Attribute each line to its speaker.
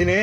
Speaker 1: ทีนี้